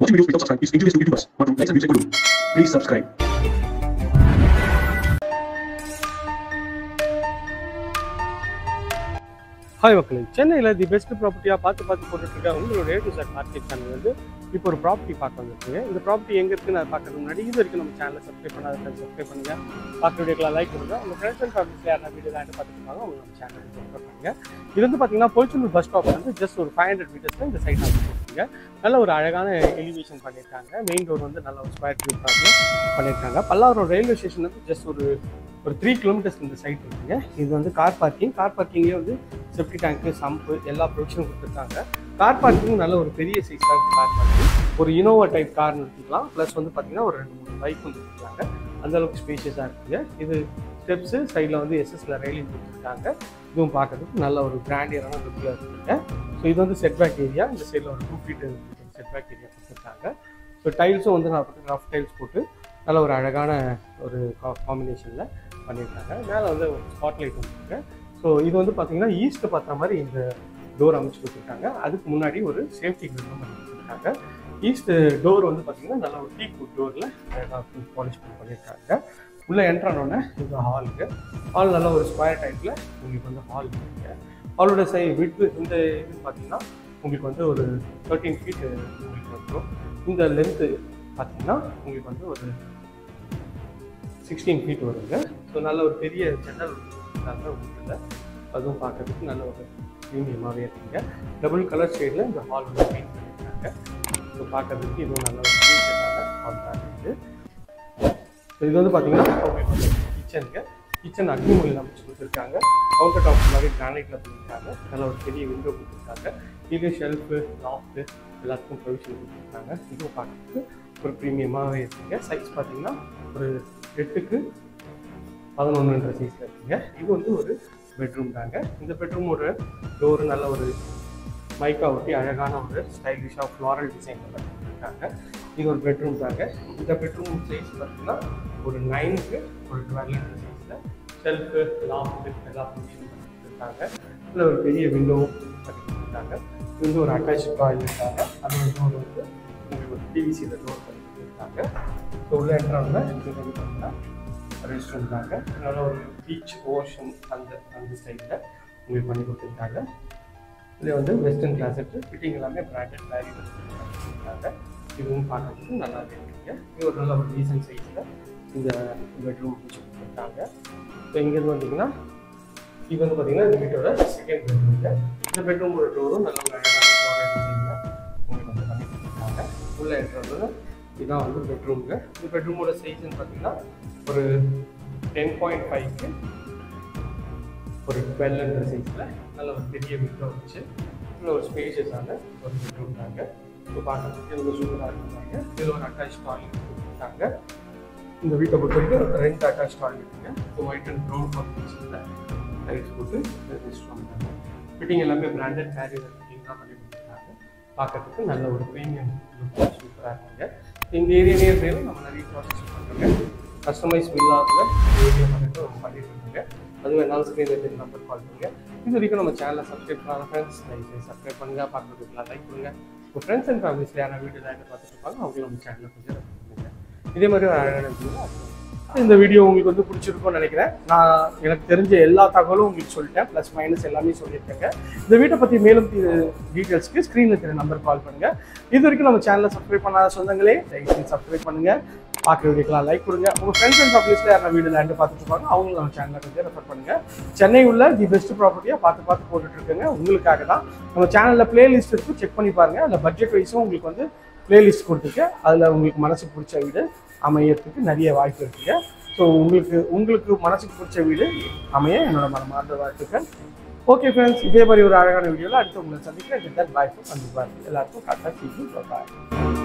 Watching videos without subscribe is injurious to YouTubers. Want to like and views Please subscribe. Hi மக்களே. சென்னையில் the best ப்ராப்பர்ட்டியாக பார்த்து பார்த்து போட்டுட்டு இருக்க உங்களோட டு சார் மார்க்கெட் சேனல் வந்து இப்போ ஒரு ப்ராப்பர்ட்டி பார்க்க வந்திருக்குங்க. இந்த ப்ராப்பர்ட்டி எங்கே இருக்குன்னு அதை பார்க்கறதுக்கு முன்னாடி இது வரைக்கும் நம்ம சேனலை சப்ஸ்கிரைப் பண்ணாத சப்ஸ்கிரைப் பண்ணுங்க. பார்க்க வீடியோக்கெலாம் லைக் பண்ணுங்க உங்கள் ஃப்ரெண்ட்ஸ் அண்ட் ஃபேமிலிஸ் யாரும் வீடியோ தான் பார்த்துட்டு இருப்பாங்க அவங்க நம்ம சேனல் சப்ஸ்கிரைப் பண்ணுங்க. இது வந்து பார்த்தீங்கன்னா பொய்ச்சூர் பஸ் ஸ்டாப் வந்து ஜஸ்ட் ஒரு ஃபைவ் ஹண்ட்ரட் மீட்டர்ஸ் இந்த சைட் அமைச்சிருக்கீங்க. நல்ல ஒரு அழகான எலிவேஷன் பண்ணியிருக்காங்க. மெயின் ரோடு வந்து நல்ல ஒரு ஸ்கொயர் ஃபீட் பண்ணியிருக்காங்க. பல்லாவரம் ரயில்வே ஸ்டேஷன் வந்து ஜஸ்ட் ஒரு ஒரு த்ரீ கிலோமீட்டர்ஸ் இந்த சைட் இருக்குங்க. இது வந்து கார் பார்க்கிங் கார் பார்க்கிங்லேயே வந்து செப்டி டேங்க்கு சம்பு எல்லா ப்ரொவிஷனும் கொடுத்துருக்காங்க. கார் பார்க்கிங் நல்ல ஒரு பெரிய சைஸாக தான் கார் பார்க்கிங் ஒரு இனோவா டைப் கார்னு எடுத்துக்கலாம். ப்ளஸ் வந்து பார்த்தீங்கன்னா ஒரு ரெண்டு மூணு பைக் வந்து நிறுத்திக்கலாங்க அந்தளவுக்கு ஸ்பேஷியஸாக இருக்குங்க. இது ஸ்டெப்ஸு சைடில் வந்து எஸ்எஸ்ல ரயிலிங் கொடுத்துருக்காங்க. இதுவும் பார்க்கறதுக்கு நல்ல ஒரு பிராண்டியரான லுக்கில் இருக்குங்க. ஸோ இது வந்து செட்பேக் ஏரியா இந்த சைடில் ஒரு டூ ஃபீட் செட்பேக் ஏரியா கொடுத்துருக்காங்க. ஸோ டைல்ஸும் வந்து நான் ரஃப் டைல்ஸ் போட்டு நல்ல ஒரு அழகான ஒரு காம்பினேஷனில் பண்ணியிருக்காங்க. மேலே வந்து ஒரு ஸ்பாட்லைட் வந்துருக்கு ஸோ இது வந்து பார்த்தீங்கன்னா ஈஸ்ட் பார்த்த மாதிரி இந்த டோர் அமைச்சு கொடுத்துருக்காங்க. அதுக்கு முன்னாடி ஒரு சேஃப்டி கிரில்லும் பண்ணி கொடுத்துருக்காங்க. ஈஸ்ட் டோர் வந்து பார்த்தீங்கன்னா நல்ல ஒரு டீ குட் டோரில் பாலிஷ் பண்ணி பண்ணியிருக்காங்க. உள்ளே என்ட்ரானோடனே இது ஹாலுக்கு ஹால் நல்ல ஒரு ஸ்கொயர் டைப்பில் உங்களுக்கு வந்து ஹால் இருக்குங்க ஹாலோட சை விட்டு இந்த இது பார்த்தீங்கன்னா உங்களுக்கு வந்து ஒரு தேர்ட்டீன் ஃபீட் உங்களுக்கு வந்துடும் இந்த லென்த்து பார்த்தீங்கன்னா உங்களுக்கு வந்து ஒரு சிக்ஸ்டீன் ஃபீட் வருங்க. ஸோ நல்ல ஒரு பெரிய ஜன்னல் இருக்காங்க வீட்டில் அதுவும் பார்க்கறதுக்கு நல்ல ஒரு ப்ரீமியமாகவே இருக்குங்க. டபுள் கலர் ஷேடில் இந்த ஹால் வந்து பெயிண்ட் பண்ணியிருக்காங்க. ஸோ பார்க்கறதுக்கு இதுவும் நல்ல ஒரு ஹால் தான் இருக்குது ஸோ இது வந்து பார்த்தீங்கன்னா உங்களுக்கு கிச்சனுங்க கிச்சன் அக்னிமொழி அமைச்சு கொடுத்துருக்காங்க. கவுண்டர் டாப் மாதிரி கிரானைட்டில் பண்ணியிருக்காங்க. நல்ல ஒரு பெரிய விண்டோ கொடுத்துருக்காங்க. இது ஷெல்ஃபு லாஃப்ட்டு எல்லாத்துக்கும் ப்ரொவிஷன் கொடுத்துருக்காங்க. இதுவும் பார்க்கறதுக்கு ஒரு ப்ரீமியமாகவே இருக்குங்க. சைஸ் பார்த்தீங்கன்னா ஒரு எட்டுக்கு பதினொன்றுன்ற சைஸில் இருக்குங்க. இது வந்து ஒரு பெட்ரூம் தாங்க. இந்த பெட்ரூமோட டோர் நல்ல ஒரு மைக்கா ஒட்டி அழகான ஒரு ஸ்டைலிஷாக ஃப்ளாரல் டிசைனில் பண்ணியிருக்காங்க இது ஒரு பெட்ரூம் தாங்க. இந்த பெட்ரூம் சைஸ் பார்த்தீங்கன்னா ஒரு நைனுக்கு ஒரு டுவெல்ன்ற சைஸில் ஷெல்ஃபு லாஃப்ட்டு எல்லா ப்ரொவிஷன் பண்ணியிருக்காங்க இதில் ஒரு பெரிய விண்டோ பண்ணியிருக்காங்க இது வந்து ஒரு அட்டாச் டாய்லெட் இருக்காங்க அதோட டோர் வந்து உங்களுக்கு ஒரு பிவிசியில் டோர் பண்ணி கொடுத்துருக்காங்க ஸோ உள்ள என்ட்ரானில் இது வந்து பார்த்தீங்கன்னா அப்படின்னு சொல்லியிருந்தாங்க நல்ல ஒரு பீச் ஓஷன் அந்த அந்த சைடில் உங்களுக்கு பண்ணி கொடுத்துருக்காங்க. இதில் வந்து வெஸ்டர்ன் கிளாஸெட்டு ஃபிட்டிங் எல்லாமே பிராண்டட் வேரி கொடுத்துருக்காங்க. இதுவும் பார்க்கறதுக்கு நல்லா இருக்குங்க இது ஒரு நல்ல ஒரு டீசன்ட் சைஸில் இந்த பெட்ரூம் வச்சு கொடுத்துருக்காங்க. ஸோ இங்கேருந்து வந்தீங்கன்னா இது வந்து பார்த்தீங்கன்னா இந்த வீட்டோட செகண்ட் பெட்ரூமில் இந்த பெட்ரூமோட டோரும் நல்ல ஒரு அழகான உங்களுக்கு வந்து பண்ணி கொடுத்துருக்காங்க. உள்ளே இருக்கிறது இதுதான் வந்து பெட்ரூம்ங்க இந்த பெட்ரூமோட சைஸ்ன்னு பார்த்தீங்கன்னா ஒரு டென் பாயிண்ட் ஃபைவ்க்கு ஒரு டுவெல்ன்ற சைஸில் நல்ல ஒரு பெரிய விண்டோ வச்சு நல்ல ஒரு ஸ்பேஷியஸான ஒரு பெட்ரூம் தாங்க. இப்போ பார்க்குறதுக்கு ரொம்ப சூப்பராக இருந்தாங்க இதில் ஒரு அட்டாச் டாய்லெட் கொடுத்துருக்காங்க இந்த வீட்டை பொறுத்த வரைக்கும் ரெண்டு அட்டாச் டாய்லெட்டுங்க இப்போ ஒயிட் அண்ட் ப்ரௌன் காம்பினேஷனில் லைட்ஸ் போட்டு ரெஜிஸ்டர் பண்ணுறாங்க ஃபிட்டிங் எல்லாமே பிராண்டட் கேரியர் ஃபிட்டிங் தான் பண்ணி கொடுத்துருக்காங்க. பார்க்கறதுக்கு நல்ல ஒரு ப்ரீமியம் லுக் சூப்பராக இருக்குங்க. இந்த ஏரியா நியர்பையில் நம்ம நிறைய ப்ராசஸ் பண்ணுறோங்க கஸ்டமைஸ் வில்லாஸில் ஏரியா பண்ணிட்டு நம்ம பண்ணிட்டு இருக்கோங்க. அது வேணாலும் ஸ்க்ரீனில் நம்பர் கால் பண்ணுங்கள் இது வரைக்கும் நம்ம சேனலை சப்ஸ்கிரைப் பண்ணாத ஃப்ரெண்ட்ஸ் லைக் சப்ஸ்கிரைப் பண்ணுங்கள் பார்க்குறதுக்குலாம் லைக் பண்ணுங்கள் உங்கள் ஃப்ரெண்ட்ஸ் அண்ட் ஃபேமிலிஸ் யாராவது வீடியோ தான் பார்த்துட்டு இருப்பாங்க அவங்களும் நம்ம சேனலை கொஞ்சம் ரெஃபர் இதே மாதிரி ஒரு அழகான வீடியோ இந்த வீடியோ உங்களுக்கு வந்து பிடிச்சிருக்கும்னு நினைக்கிறேன். நான் எனக்கு தெரிஞ்ச எல்லா தகவலும் உங்களுக்கு சொல்லிட்டேன். ப்ளஸ் மைனஸ் எல்லாமே சொல்லியிருக்கேங்க. இந்த வீட்டை பற்றி மேலும் டீட்டெயில்ஸ்க்கு ஸ்க்ரீனில் இருக்கிற நம்பர் கால் பண்ணுங்கள் இது வரைக்கும் நம்ம சேனலை சப்ஸ்கிரைப் பண்ணாத சொந்தங்களே தயவுசெய்து சப்ஸ்கிரைப் பண்ணுங்கள் பார்க்குற வீடியோக்கெல்லாம் லைக் கொடுங்க. உங்கள் ஃப்ரெண்ட்ஸ் அண்ட் ஃபேமிலிஸில் யாரும் வீடு லேண்டு பார்த்துட்டு இருப்பாங்க அவங்களும் நம்ம சேனலை கொஞ்சம் ரெஃபர் பண்ணுங்கள் சென்னை உள்ள தி பெஸ்ட் ப்ராப்பர்ட்டியாக பார்த்து பார்த்து போட்டுட்ருக்கேங்க உங்களுக்காக தான். நம்ம சேனலில் பிளேலிஸ்ட் இருக்கு. செக் பண்ணி பாருங்கள் அதில் பட்ஜெட் வைஸும் உங்களுக்கு வந்து பிளேலிஸ்ட் கொடுத்துருக்கேன். அதில் உங்களுக்கு மனசுக்கு பிடிச்ச வீடு அமையறதுக்கு நிறைய வாய்ப்பு இருக்குங்க. ஸோ உங்களுக்கு உங்களுக்கு மனசுக்கு பிடிச்ச வீடு அமைய என்னோட மனமார்ந்த வாழ்த்துக்கள். ஓகே ஃப்ரெண்ட்ஸ் இதே மாதிரி ஒரு அழகான வீடியோவில் அடுத்து உங்களை சந்திக்கிறேன். பாய் கண்டிப்பாக எல்லாருக்கும் கரெக்டாக பாய்